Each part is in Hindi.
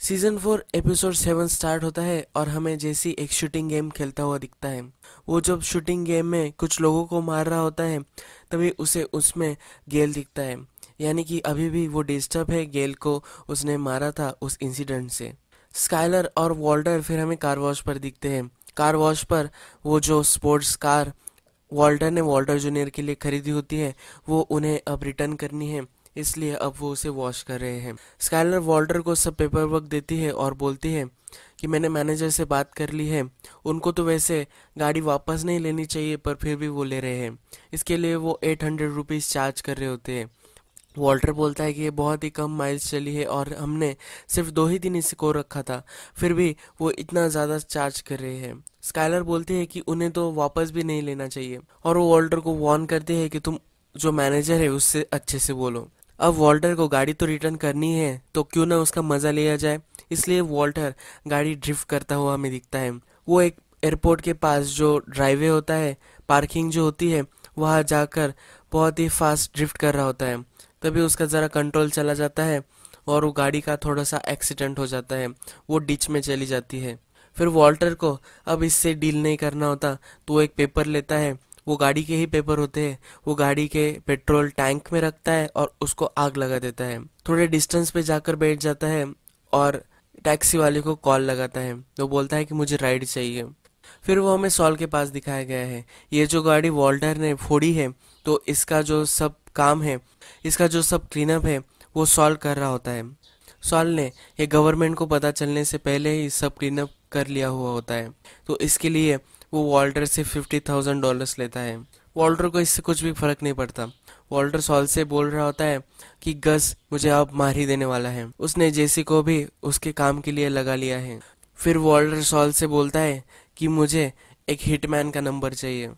Season four episode seven start होता है और हमें जैसी एक शूटिंग गेम खेलता हुआ दिखता है। वो जब शूटिंग गेम में कुछ लोगों को मार रहा होता है, तभी उसे उसमें गेल दिखता है। यानी कि अभी भी वो डिस्टर्ब है गेल को उसने मारा था उस इंसिडेंट से। स्काइलर और वॉल्टर फिर हमें कार वॉश पर दिखते हैं। कार वॉश पर वो जो स्पोर्ट्स कार वॉल्टर ने वॉल्टर जूनियर के लिए खरीदी होती है, वो उन्हें अब रिटर्न करनी है। इसलिए अब वो उसे वॉश कर रहे हैं। स्काइलर वॉल्टर को सब पेपर वर्क देती है और बोलती है कि मैंने मैनेजर से बात कर ली है। उनको तो वैसे गाड़ी वापस नहीं लेनी चाहिए, पर फिर भी वो ले रहे हैं। इसके लिए वो एट हंड्रेड रुपीज़ चार्ज कर रहे होते हैं। वॉल्टर बोलता है कि ये बहुत ही कम माइल्स चली है और हमने सिर्फ़ दो ही दिन इसको रखा था। फिर भी वो इतना ज़्यादा चार्ज कर रहे हैं। स्काइलर बोलते हैं कि उन्हें तो वापस भी नहीं लेना चाहिए। और वो वॉल्टर को वार्न करते हैं कि तुम जो मैनेजर है, उससे अच्छे से बोलो। अब वॉल्टर को गाड़ी तो रिटर्न करनी है तो क्यों ना उसका मज़ा लिया जाए? इसलिए वॉल्टर गाड़ी ड्रिफ्ट करता हुआ हमें दिखता है। वो एक एयरपोर्ट के पास जो ड्राइवे होता है, पार्किंग जो होती है, वहाँ जाकर बहुत ही फास्ट ड्रिफ्ट कर रहा होता है। तभी उसका ज़रा कंट्रोल चला जाता है और वो गाड़ी का थोड़ा सा एक्सीडेंट हो जाता है। वो डिच में चली जाती है। फिर वॉल्टर को, अब इससे डील नहीं करना होता तो वो एक पेपर लेता है वो गाड़ी के ही पेपर होते हैं। वो गाड़ी के पेट्रोल टैंक में रखता है और उसको आग लगा देता है। थोड़े डिस्टेंस पे जाकर बैठ जाता है और टैक्सी वाले को कॉल लगाता है। तो बोलता है कि मुझे राइड चाहिए। फिर वो हमें सॉल के पास दिखाया गया है। ये जो गाड़ी वॉल्टर ने फोड़ी है तो इसका जो सब काम है, इसका जो सब क्लीनअप है, वो सॉल्व कर रहा होता है। सॉल ने ये गवर्नमेंट को पता चलने से पहले ही सब क्लीनअप कर लिया हुआ होता है। तो इसके लिए वो वॉल्टर से फिफ्टी थाउज़ेंड डॉलर्स लेता है। वॉल्टर को इससे कुछ भी फ़र्क नहीं पड़ता। वॉल्टर सॉल से बोल रहा होता है कि, गस, मुझे अब मार ही देने वाला है। उसने जेसी को भी उसके काम के लिए लगा लिया है। फिर वॉल्टर सॉल से बोलता है कि, मुझे एक हिटमैन का नंबर चाहिए।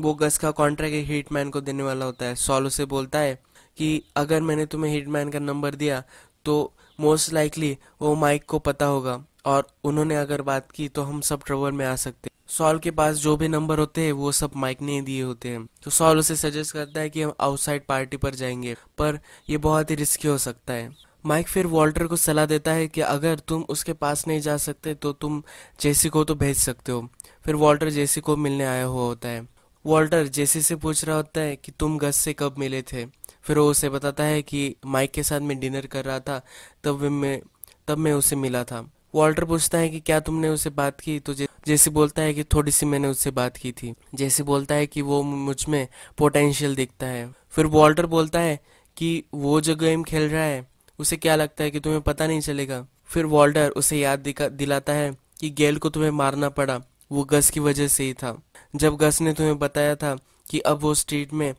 वो गस का कॉन्ट्रैक्ट एक हिटमैन को देने वाला होता है। सॉल उसे बोलता है कि, अगर मैंने तुम्हें हिटमैन का नंबर दिया तो मोस्ट लाइकली वो माइक को पता होगा और उन्होंने अगर बात की तो हम सब ट्रबल में आ सकते सॉल के पास जो भी नंबर होते हैं, वो सब माइक ने दिए होते हैं। तो सॉल उसे सजेस्ट करता है कि हम आउटसाइड पार्टी पर जाएँगे, पर ये बहुत ही रिस्की हो सकता है। माइक फिर वॉल्टर को सलाह देता है कि अगर तुम उसके पास नहीं जा सकते तो तुम जेसी को तो भेज सकते हो। फिर वॉल्टर जेसी को मिलने आया हुआ होता है। वॉल्टर जेसी से पूछ रहा होता है कि तुम गस से कब मिले थे? फिर वो उसे बताता है कि माइक के साथ मैं डिनर कर रहा था, तब मैं तब मैं उसे मिला था। वॉल्टर पूछता है कि क्या तुमने उससे बात की? तो जैसे बोलता है कि थोड़ी सी मैंने उससे बात की थी। जैसे बोलता है कि वो मुझमें पोटेंशियल दिखता है। फिर वॉल्टर बोलता है कि वो जो गेम खेल रहा है, उसे क्या लगता है कि तुम्हें पता नहीं चलेगा? फिर वॉल्टर उसे याद दिलाता है कि गेल को तुम्हें मारना पड़ा। वो गस की वजह से ही था। जब गस ने तुम्हें बताया था कि अब वो स्ट्रीट में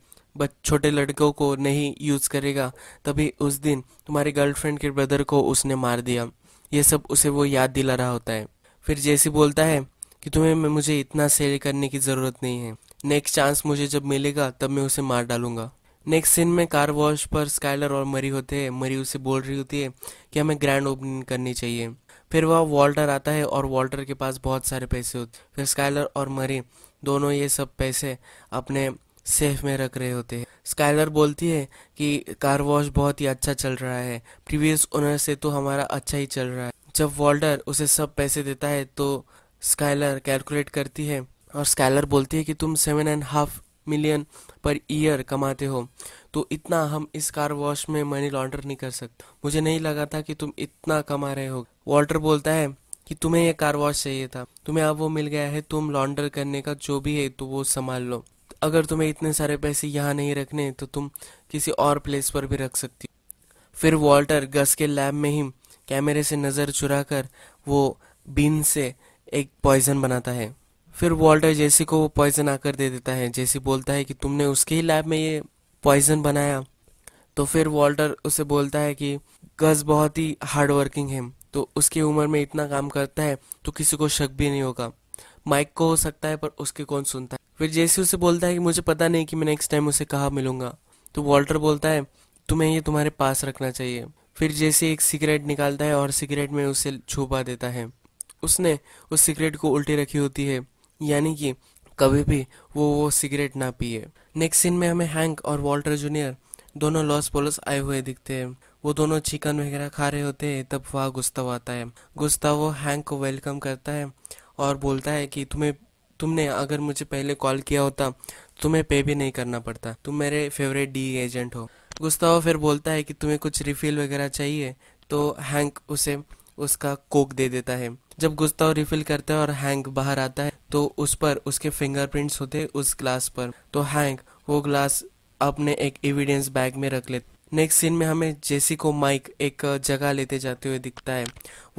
छोटे लड़कों को नहीं यूज़ करेगा, तभी उस दिन तुम्हारे गर्लफ्रेंड के ब्रदर को उसने मार दिया। ये सब उसे वो याद दिला रहा होता है। फिर जैसे बोलता है कि तुम्हें मुझे इतना सेल करने की ज़रूरत नहीं है। नेक्स्ट चांस मुझे जब मिलेगा, तब मैं उसे मार डालूँगा। नेक्स्ट सीन में कार वॉश पर स्काइलर और मरी होते हैं। मरी उसे बोल रही होती है कि हमें ग्रैंड ओपनिंग करनी चाहिए। फिर वह वॉल्टर आता है और वॉल्टर के पास बहुत सारे पैसे होते फिर स्काइलर और मरी दोनों ये सब पैसे अपने सेफ़ में रख रहे होते हैं। स्काइलर बोलती है कि कार वॉश बहुत ही अच्छा चल रहा है। प्रीवियस ओनर से तो हमारा अच्छा ही चल रहा है। जब वॉल्डर उसे सब पैसे देता है तो स्काइलर कैलकुलेट करती है और स्काइलर बोलती है कि तुम seven and half million per year कमाते हो। तो इतना हम इस कार वॉश में मनी लॉन्डर नहीं कर सकते। मुझे नहीं लगा था कि तुम इतना कमा रहे हो। वॉल्टर बोलता है कि तुम्हें ये कार वॉश चाहिए था। तुम्हें अब वो मिल गया है, तुम लॉन्डर करने का जो भी है तो वो संभाल लो। अगर तुम्हें इतने सारे पैसे यहाँ नहीं रखने तो तुम किसी और प्लेस पर भी रख सकती हो। फिर वॉल्टर गस के लैब में ही कैमरे से नज़र चुरा कर वो बीन से एक पॉइजन बनाता है। फिर वॉल्टर जेसी को वो पॉइजन आकर दे देता है, जेसी बोलता है कि तुमने उसके ही लैब में ये पॉइजन बनाया। तो फिर वॉल्टर उसे बोलता है कि गस बहुत ही हार्ड वर्किंग है तो उसकी उम्र में इतना काम करता है तो किसी को शक भी नहीं होगा। माइक को हो सकता है, पर उसके कौन सुनता है? फिर जैसे उसे बोलता है कि मुझे पता नहीं कि मैं नेक्स्ट टाइम उसे कहाँ मिलूँगा। तो वॉल्टर बोलता है, तुम्हें ये तुम्हारे पास रखना चाहिए। फिर जैसे एक सिगरेट निकालता है और सिगरेट में उसे छुपा देता है। उसने उस सिगरेट को उल्टी रखी होती है, यानी कि कभी भी वो वो सिगरेट ना पिए। नेक्स्ट सीन में हमें हैंक और वॉल्टर जूनियर दोनों लॉस पोलस आए हुए दिखते हैं। वो दोनों चिकन वगैरह खा रहे होते हैं, तब वहाँ गुस्ताव आता है। गुस्ताव हैंक को वेलकम करता है और बोलता है कि, तुम्हें तुमने अगर मुझे पहले कॉल किया होता, तुम्हें पे भी नहीं करना पड़ता। तुम मेरे फेवरेट डी एजेंट हो। गुस्ताव फिर बोलता है कि तुम्हें कुछ रिफिल वगैरह चाहिए तो हैंक उसे उसका कोक दे देता है। जब गुस्ताव रिफिल करता है और हैंक बाहर आता है तो उस पर उसके फिंगरप्रिंट्स होते हैं उस ग्लास पर। तो हैंक वो ग्लास अपने एक एविडेंस बैग में रख लेते नेक्स्ट सीन में हमें जेसी को माइक एक जगह लेते जाते हुए दिखता है।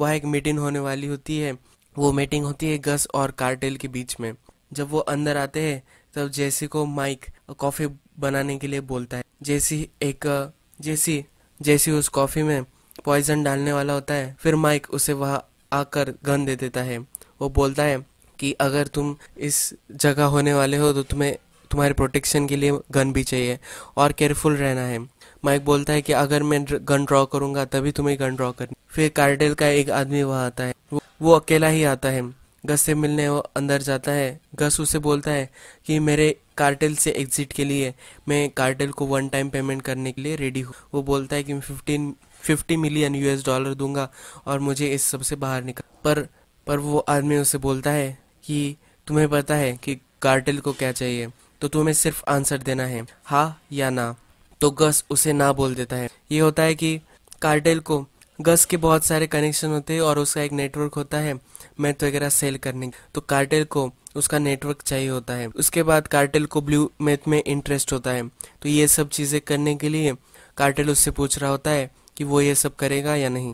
वह एक मीटिंग होने वाली होती है। वो मीटिंग होती है गस और कार्टेल के बीच में। जब वो अंदर आते हैं, तब जेसी को माइक कॉफ़ी बनाने के लिए बोलता है। जेसी एक जेसी जेसी उस कॉफ़ी में पॉइजन डालने वाला होता है। फिर माइक उसे वहाँ आकर गन दे देता है। वो बोलता है कि अगर तुम इस जगह होने वाले हो तो तुम्हें, तुम्हारे प्रोटेक्शन के लिए गन भी चाहिए और केयरफुल रहना है। माइक बोलता है कि अगर मैं गन ड्रॉ करूँगा, तभी तुम्हें गन ड्रॉ करनी। फिर कार्डेल का एक आदमी वहाँ आता है। वो, वो अकेला ही आता है। गस से मिलने वो अंदर जाता है। गस उसे बोलता है कि मेरे कार्टेल से एग्जिट के लिए मैं कार्टेल को वन टाइम पेमेंट करने के लिए रेडी हूँ। वो बोलता है कि मैं fifteen fifty million US dollar दूँगा और मुझे इस सबसे बाहर निकल। पर पर वो आदमी उसे बोलता है कि तुम्हें पता है कि कार्टेल को क्या चाहिए तो तुम्हें सिर्फ़ आंसर देना है हाँ या ना। तो गस उसे ना बोल देता है। ये होता है कि कार्टेल को गस के बहुत सारे कनेक्शन होते हैं और उसका एक नेटवर्क होता है मैथ वगैरह सेल करने तो कार्टेल को उसका नेटवर्क चाहिए होता है। उसके बाद कार्टेल को ब्लू मैथ में इंटरेस्ट होता है। तो ये सब चीज़ें करने के लिए कार्टेल उससे पूछ रहा होता है कि वो ये सब करेगा या नहीं।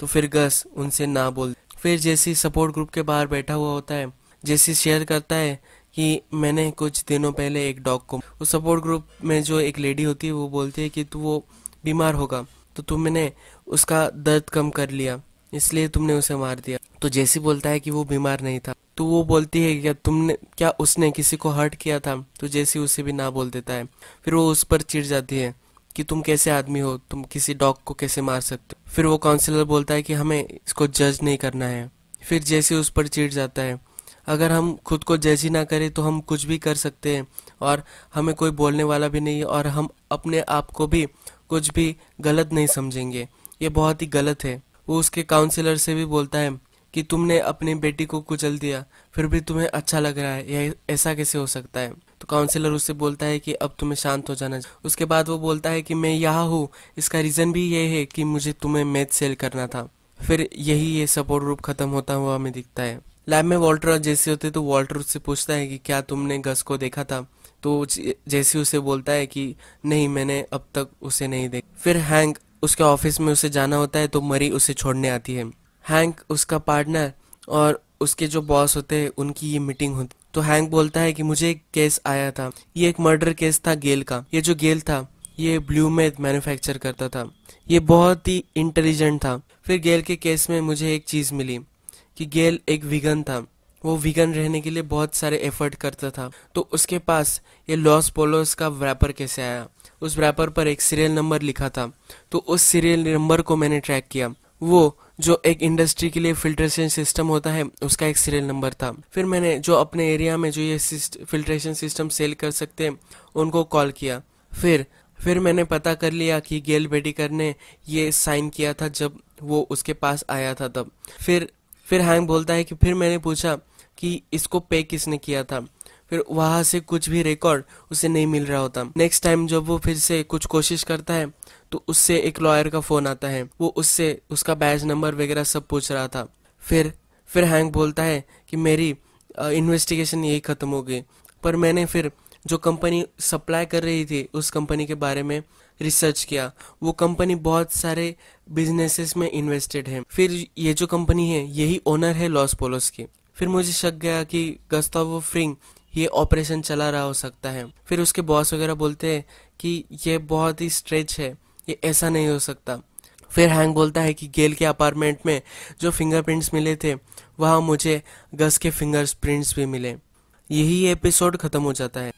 तो फिर गस उनसे ना बोल। फिर जैसी सपोर्ट ग्रुप के बाहर बैठा हुआ होता है, जैसी शेयर करता है कि मैंने कुछ दिनों पहले एक डॉग को, उस सपोर्ट ग्रुप में जो एक लेडी होती है वो बोलती है कि तू वो बीमार होगा। तो तुमने उसका दर्द कम कर लिया, इसलिए तुमने उसे मार दिया। तो जैसी बोलता है कि वो बीमार नहीं था तो वो बोलती है क्या तुमने, क्या उसने किसी को हर्ट किया था? तो जैसी उसे भी ना बोल देता है। फिर वो उस पर चिढ़ जाती है कि तुम कैसे आदमी हो? तुम किसी डॉग को कैसे मार सकते हो? फिर वो काउंसिलर बोलता है कि हमें इसको जज नहीं करना है। फिर जैसे उस पर चिढ़ जाता है अगर हम खुद को जैसी ना करें तो हम कुछ भी कर सकते हैं और हमें कोई बोलने वाला भी नहीं है और हम अपने आप को भी कुछ भी गलत नहीं समझेंगे। ये बहुत ही गलत है। वो उसके काउंसिलर से भी बोलता है कि तुमने अपनी बेटी को कुचल दिया, फिर भी तुम्हें अच्छा लग रहा है, यह ऐसा कैसे हो सकता है? तो काउंसिलर उससे बोलता है कि अब तुम्हें शांत हो जाना उसके बाद वो बोलता है कि मैं यहाँ हूँ, इसका रीज़न भी ये है कि मुझे तुम्हें मैथ सेल करना था। फिर यही ये सपोर्ट ग्रुप खत्म होता हुआ हमें दिखता है। लैब में वॉल्टर जैसे होते तो वॉल्टर उससे पूछता है कि क्या तुमने गस को देखा था? तो जैसे उसे बोलता है कि, नहीं, मैंने अब तक उसे नहीं देखा। फिर हैंक उसके ऑफ़िस में उसे जाना होता है तो मरी उसे छोड़ने आती है। हैंक उसका पार्टनर और उसके जो बॉस होते हैं, उनकी ये मीटिंग होती तो हैंक बोलता है कि, मुझे एक केस आया था। ये एक मर्डर केस था गेल का। ये जो गेल था, ये ब्लू मेथ मैन्युफैक्चर करता था। ये बहुत ही इंटेलिजेंट था। फिर गेल के केस में मुझे एक चीज़ मिली। कि गेल एक विगन था। वो विगन रहने के लिए बहुत सारे एफर्ट करता था। तो उसके पास ये लॉस पोलोस का रैपर कैसे आया? उस रैपर पर एक सीरियल नंबर लिखा था। तो उस सीरियल नंबर को मैंने ट्रैक किया। वो जो एक इंडस्ट्री के लिए फिल्ट्रेशन सिस्टम होता है, उसका एक सीरियल नंबर था। फिर मैंने जो अपने एरिया में जो ये फिल्ट्रेशन सिस्टम सेल कर सकते हैं, उनको कॉल किया। फिर फिर मैंने पता कर लिया कि गेल बेडिकर ने ये साइन किया था जब वो उसके पास आया था तब। फिर फिर हैंग बोलता है कि फिर मैंने पूछा कि इसको पे किसने किया था? फिर वहाँ से कुछ भी रिकॉर्ड उसे नहीं मिल रहा होता। नेक्स्ट टाइम जब वो फिर से कुछ कोशिश करता है तो उससे एक लॉयर का फ़ोन आता है। वो उससे उसका बैच नंबर वगैरह सब पूछ रहा था। फिर फिर हैंग बोलता है कि मेरी इन्वेस्टिगेशन यही खत्म हो गई। पर मैंने फिर जो कंपनी सप्लाई कर रही थी, उस कंपनी के बारे में रिसर्च किया, वो कंपनी बहुत सारे बिजनेसेस में इन्वेस्टेड है। फिर ये जो कंपनी है, यही ओनर है लॉस पोलोस की। फिर मुझे शक गया कि गस्तावो फ्रिंग ये ऑपरेशन चला रहा हो सकता है। फिर उसके बॉस वगैरह बोलते हैं कि ये बहुत ही स्ट्रेच है, ये ऐसा नहीं हो सकता। फिर हैंग बोलता है कि गेल के अपार्टमेंट में जो फिंगरप्रिंट्स मिले थे, वहाँ मुझे गस के फिंगर प्रिंट्स भी मिले। यही एपिसोड खत्म हो जाता है।